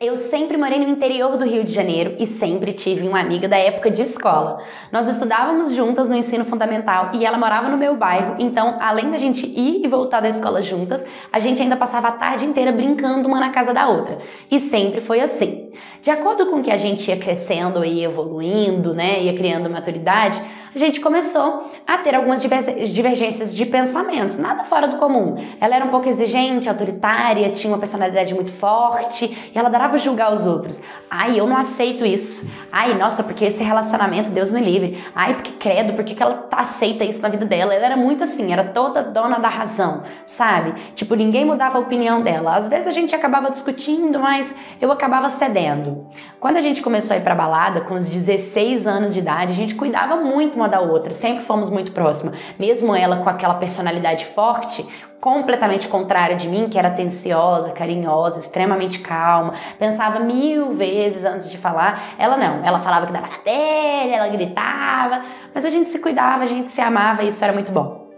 eu sempre morei no interior do Rio de Janeiro e sempre tive uma amiga da época de escola. Nós estudávamos juntas no ensino fundamental e ela morava no meu bairro, então, além da gente ir e voltar da escola juntas, a gente ainda passava a tarde inteira brincando uma na casa da outra. E sempre foi assim. De acordo com que a gente ia crescendo e evoluindo, né, ia criando maturidade, a gente começou a ter algumas divergências de pensamentos, nada fora do comum. Ela era um pouco exigente, autoritária, tinha uma personalidade muito forte e ela adorava julgar os outros. Ai, eu não aceito isso. Ai, nossa, porque esse relacionamento, Deus me livre. Ai, porque credo, porque que ela aceita isso na vida dela? Ela era muito assim, era toda dona da razão, sabe? Tipo, ninguém mudava a opinião dela. Às vezes a gente acabava discutindo, mas eu acabava cedendo. Quando a gente começou a ir pra balada, com os 16 anos de idade, a gente cuidava muito uma da outra, sempre fomos muito próximas. Mesmo ela com aquela personalidade forte, completamente contrária de mim, que era atenciosa, carinhosa, extremamente calma, pensava mil vezes antes de falar. Ela não, ela falava que dava na telha, ela gritava, mas a gente se cuidava, a gente se amava e isso era muito bom.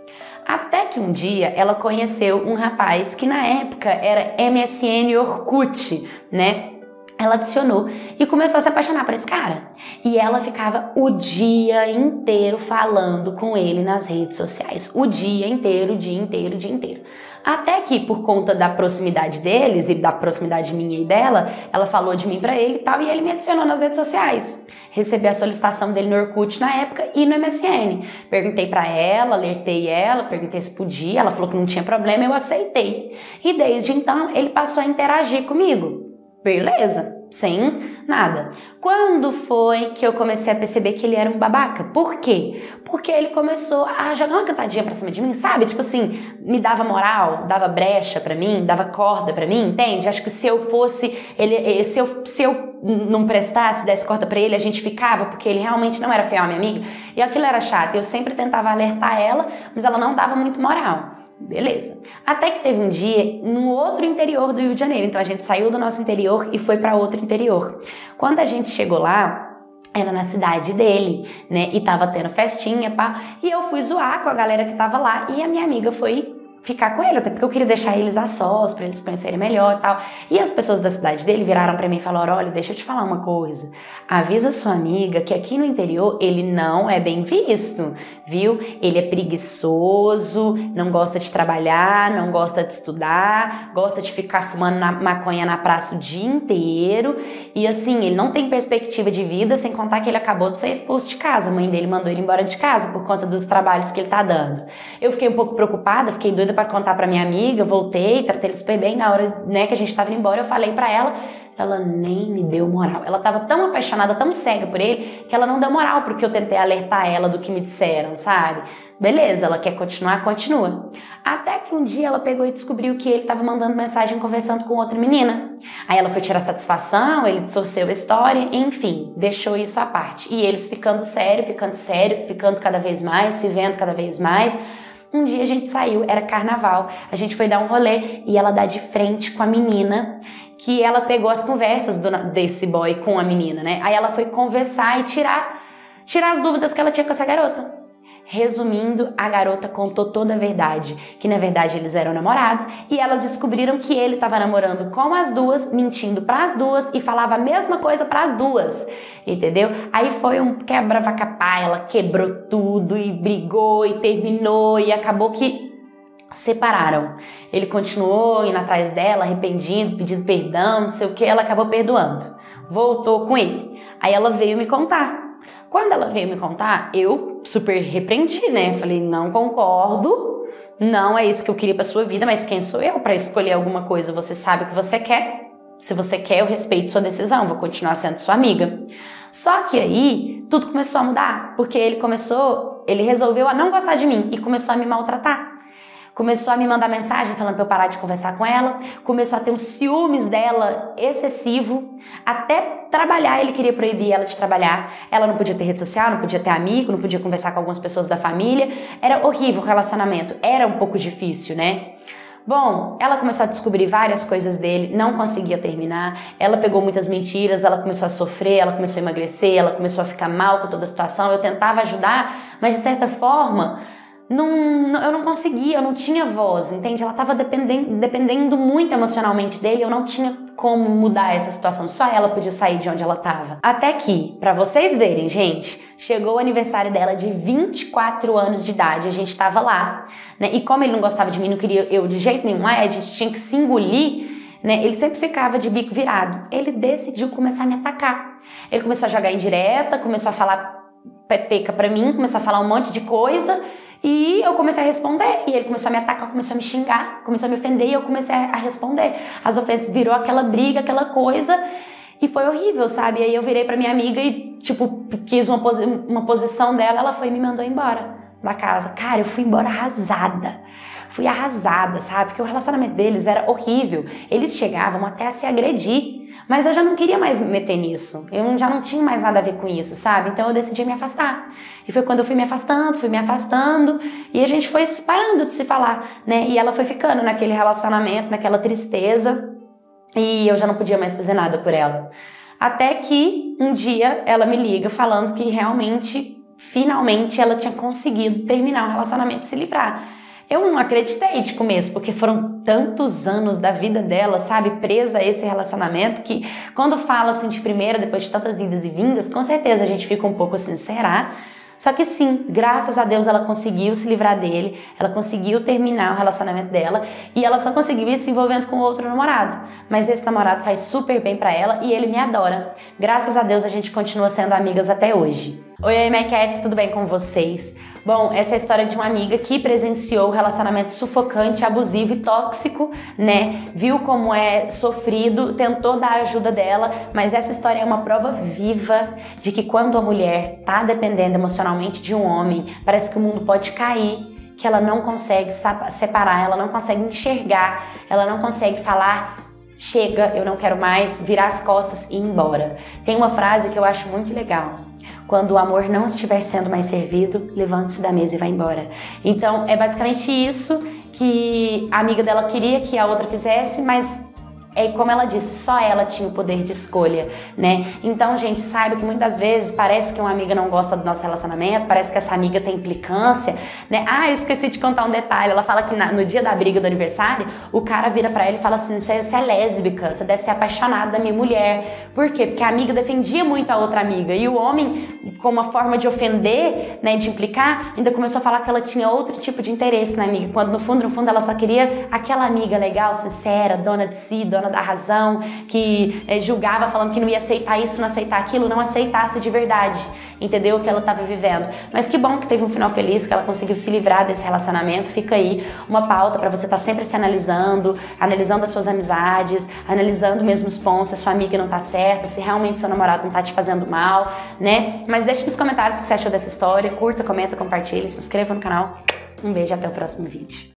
Até que um dia ela conheceu um rapaz que na época era MSN Orkut, né? Ela adicionou e começou a se apaixonar por esse cara. E ela ficava o dia inteiro falando com ele nas redes sociais. O dia inteiro, o dia inteiro, o dia inteiro. Até que, por conta da proximidade deles e da proximidade minha e dela, ela falou de mim para ele e tal, e ele me adicionou nas redes sociais. Recebi a solicitação dele no Orkut na época e no MSN. Perguntei para ela, alertei ela, perguntei se podia, ela falou que não tinha problema, eu aceitei. E desde então ele passou a interagir comigo. Beleza, sem nada. Quando foi que eu comecei a perceber que ele era um babaca? Por quê? Porque ele começou a jogar uma cantadinha pra cima de mim, sabe? Tipo assim, me dava moral, dava brecha pra mim, dava corda pra mim, entende? Acho que se eu fosse, ele, eh, se eu, se eu não prestasse, desse corda pra ele, a gente ficava, porque ele realmente não era fiel à minha amiga. E aquilo era chato. Eu sempre tentava alertar ela, mas ela não dava muito moral. Beleza. Até que teve um dia no outro interior do Rio de Janeiro. Então a gente saiu do nosso interior e foi para outro interior. Quando a gente chegou lá, era na cidade dele, né? E tava tendo festinha, pá. E eu fui zoar com a galera que tava lá e a minha amiga foi ficar com ele, até porque eu queria deixar eles a sós, para eles conhecerem melhor e tal. E as pessoas da cidade dele viraram para mim e falaram: "Olha, deixa eu te falar uma coisa. Avisa sua amiga que aqui no interior ele não é bem visto, viu? Ele é preguiçoso, não gosta de trabalhar, não gosta de estudar, gosta de ficar fumando na maconha na praça o dia inteiro e assim, ele não tem perspectiva de vida, sem contar que ele acabou de ser expulso de casa. A mãe dele mandou ele embora de casa por conta dos trabalhos que ele tá dando. Eu fiquei um pouco preocupada, fiquei doida para contar para minha amiga, voltei, tratei ele super bem. Na hora né, que a gente estava indo embora, eu falei para ela, ela nem me deu moral. Ela estava tão apaixonada, tão cega por ele, que ela não deu moral porque eu tentei alertar ela do que me disseram, sabe? Beleza, ela quer continuar, continua. Até que um dia ela pegou e descobriu que ele estava mandando mensagem conversando com outra menina. Aí ela foi tirar satisfação, ele distorceu a história, enfim, deixou isso à parte. E eles ficando sério, ficando sério, ficando cada vez mais, se vendo cada vez mais. Um dia a gente saiu, era carnaval, a gente foi dar um rolê e ela dá de frente com a menina que ela pegou as conversas do, desse boy com a menina, né? Aí ela foi conversar e tirar tirar as dúvidas que ela tinha com essa garota. Resumindo, a garota contou toda a verdade, que na verdade eles eram namorados e elas descobriram que ele estava namorando com as duas, mentindo para as duas e falava a mesma coisa para as duas, entendeu? Aí foi um quebra-vaca-pá, ela quebrou tudo e brigou e terminou e acabou que separaram. Ele continuou indo atrás dela, arrependido, pedindo perdão, não sei o que, ela acabou perdoando. Voltou com ele. Aí ela veio me contar quando ela veio me contar, eu super repreendi, né? Falei, não concordo, não é isso que eu queria para sua vida, mas quem sou eu para escolher alguma coisa? Você sabe o que você quer. Se você quer, eu respeito sua decisão, vou continuar sendo sua amiga. Só que aí tudo começou a mudar, porque ele começou, ele resolveu a não gostar de mim e começou a me maltratar. Começou a me mandar mensagem falando para eu parar de conversar com ela, começou a ter uns ciúmes dela excessivo, até trabalhar ele queria proibir ela de trabalhar. Ela não podia ter rede social, não podia ter amigo, não podia conversar com algumas pessoas da família. Era horrível o relacionamento, era um pouco difícil, né? Bom, ela começou a descobrir várias coisas dele, não conseguia terminar. Ela pegou muitas mentiras, ela começou a sofrer, ela começou a emagrecer, ela começou a ficar mal com toda a situação. Eu tentava ajudar, mas de certa forma não, eu não conseguia, eu não tinha voz, entende? Ela estava dependendo, dependendo muito emocionalmente dele, eu não tinha como mudar essa situação, só ela podia sair de onde ela estava. Até que, para vocês verem, gente, chegou o aniversário dela de 24 anos de idade, a gente estava lá, né? E como ele não gostava de mim, não queria eu de jeito nenhum a gente tinha que se engolir. Né? Ele sempre ficava de bico virado. Ele decidiu começar a me atacar. Ele começou a jogar indireta, começou a falar peteca para mim, começou a falar um monte de coisa. E eu comecei a responder. E ele começou a me atacar, começou a me xingar, começou a me ofender e eu comecei a responder. As ofensas virou aquela briga, aquela coisa. E foi horrível, sabe? E aí eu virei pra minha amiga e, tipo, quis uma, posi uma posição dela, ela foi e me mandou embora da casa. Cara, eu fui embora arrasada. Fui arrasada, sabe? Porque o relacionamento deles era horrível. Eles chegavam até a se agredir. Mas eu já não queria mais me meter nisso. Eu já não tinha mais nada a ver com isso, sabe? Então eu decidi me afastar. E foi quando eu fui me afastando, fui me afastando, e a gente foi parando de se falar, né? E ela foi ficando naquele relacionamento, naquela tristeza, e eu já não podia mais fazer nada por ela. Até que um dia ela me liga falando que realmente, finalmente, ela tinha conseguido terminar o relacionamento e se livrar. Eu não acreditei de começo, porque foram tantos anos da vida dela, sabe, presa a esse relacionamento, que quando fala assim de primeira, depois de tantas idas e vindas, com certeza a gente fica um pouco assim, será? Só que sim, graças a Deus ela conseguiu se livrar dele, ela conseguiu terminar o relacionamento dela e ela só conseguiu ir se envolvendo com outro namorado. Mas esse namorado faz super bem para ela e ele me adora. Graças a Deus a gente continua sendo amigas até hoje. Oi, oi, cats, tudo bem com vocês? Bom, essa é a história de uma amiga que presenciou o relacionamento sufocante, abusivo e tóxico, né? Viu como é sofrido, tentou dar a ajuda dela, mas essa história é uma prova viva de que quando a mulher tá dependendo emocionalmente de um homem, parece que o mundo pode cair, que ela não consegue separar, ela não consegue enxergar, ela não consegue falar chega, eu não quero mais, virar as costas e ir embora. Tem uma frase que eu acho muito legal quando o amor não estiver sendo mais servido, levante-se da mesa e vá embora. Então, é basicamente isso que a amiga dela queria que a outra fizesse, mas é como ela disse, só ela tinha o poder de escolha, né? Então, gente, saiba que muitas vezes parece que uma amiga não gosta do nosso relacionamento, parece que essa amiga tem implicância, né? Ah, eu esqueci de contar um detalhe. Ela fala que na, no dia da briga do aniversário, o cara vira para ela e fala assim: você, é lésbica, você deve ser apaixonada da minha mulher. Por quê? Porque a amiga defendia muito a outra amiga. E o homem, com uma forma de ofender, né, de implicar, ainda começou a falar que ela tinha outro tipo de interesse na amiga, quando no fundo, no fundo, ela só queria aquela amiga legal, sincera, dona de si, dona dona da razão, que é, julgava falando que não ia aceitar isso, não aceitar aquilo, não aceitasse de verdade, entendeu? O que ela estava vivendo. Mas que bom que teve um final feliz, que ela conseguiu se livrar desse relacionamento. Fica aí uma pauta para você estar tá sempre se analisando, analisando as suas amizades, analisando mesmo os pontos, se a sua amiga não tá certa, se realmente seu namorado não tá te fazendo mal, né? Mas deixe nos comentários o que você achou dessa história, curta, comenta, compartilhe, se inscreva no canal. Um beijo e até o próximo vídeo.